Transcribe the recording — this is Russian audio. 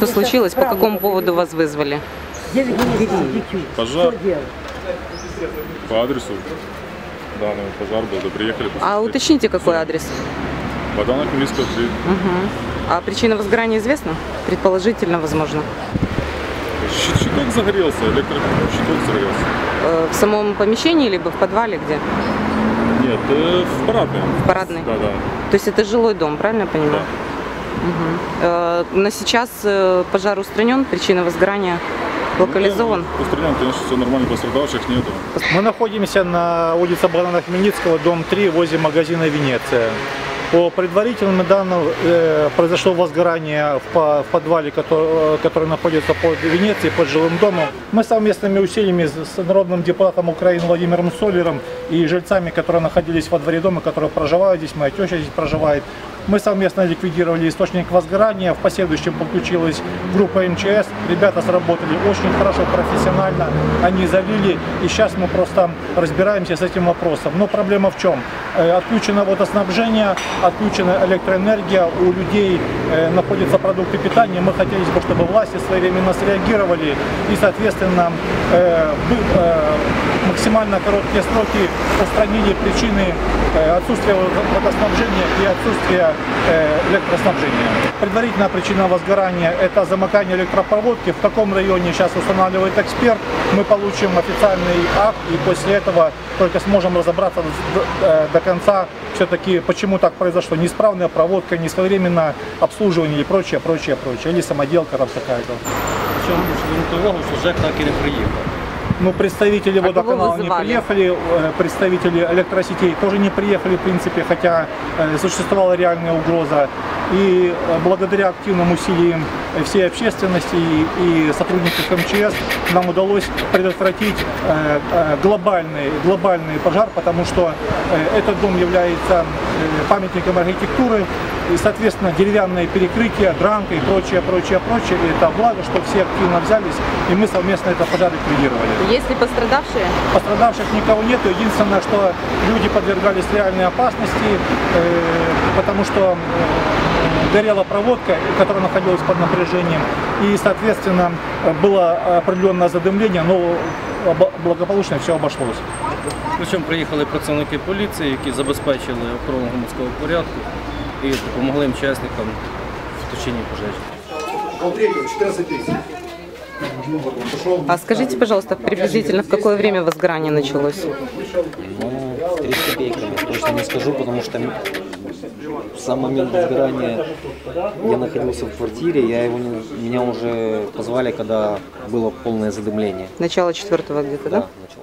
Что случилось? По какому поводу вас вызвали? Пожар по адресу данного пожар был, да приехали. А уточните, какой адрес? Богдана Хмельницкого 3. А причина возгорания известна? Предположительно, возможно. Щит- Щиток загорелся, электрощиток загорелся. Э, В самом помещении, либо в подвале, где? Нет, э, в парадной. В парадной? Да, да. То есть это жилой дом, правильно я понимаю? Мгм. Э, На сейчас э, пожар устранен, причина возгорания локализован. Ну, Устранен, конечно, все нормально, пострадавших нету. Мы находимся на улице Богдана Хмельницкого, дом 3, возле магазина «Венеция». По предварительным данным, э, произошло возгорание в, по- в подвале, который, который находится под Венецией, под жилым домом. Мы совместными усилиями с с народным депутатом Украины Владимиром Солером и жильцами, которые находились во дворе дома, которые проживают здесь, моя теща здесь проживает, мы совместно ликвидировали источник возгорания. В последующем подключилась группа МЧС. Ребята сработали очень хорошо, профессионально. Они залили. И сейчас мы просто разбираемся с этим вопросом. Но проблема в чем? Э, Отключено водоснабжение, отключена электроэнергия. У людей э, находятся продукты питания. Мы хотели бы, чтобы власти своевременно среагировали и, соответственно, э, э, максимально короткие сроки устранили причины отсутствия водоснабжения и отсутствия электроснабжения. Предварительная причина возгорания – это замыкание электропроводки. В каком районе сейчас устанавливает эксперт. Мы получим официальный акт и после этого только сможем разобраться до конца все-таки, почему так произошло. Неисправная проводка, несвоевременное обслуживание и прочее, прочее, прочее. Или самоделка там какая-то. Причому звернути увагу, що ЖЕК так і не приїхав. Ну, представители А водоканала не приехали, э, представители электросетей тоже не приехали, в принципе, хотя э, существовала реальная угроза. И э, благодаря активным усилиям всей общественности и, и сотрудников МЧС нам удалось предотвратить э, э, глобальный, глобальный пожар, потому что э, этот дом является памятником архитектуры, и, соответственно, деревянные перекрытия, дранка и прочее, прочее, прочее. И это благо, что все активно взялись, и мы совместно этот пожар ликвидировали. Есть ли пострадавшие? Пострадавших никого нет. Единственное, что люди подвергались реальной опасности, потому что горела проводка, которая находилась под напряжением. И, соответственно, э, было определенное задымление, но обо- благополучно все обошлось. Причому приїхали працівники поліції, які забезпечили охорону громадського порядку і допомогли учасникам в тушенні пожежі. Полтретьего, 14.30. А скажите, пожалуйста, приблизительно в какое время возгорание началось? Ну, три с копейками. Точно не скажу, потому что в сам момент возгорания я находился в квартире, я его не- меня уже позвали, когда было полное задымление. Начало четвертого где-то, да? начало